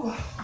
Whew.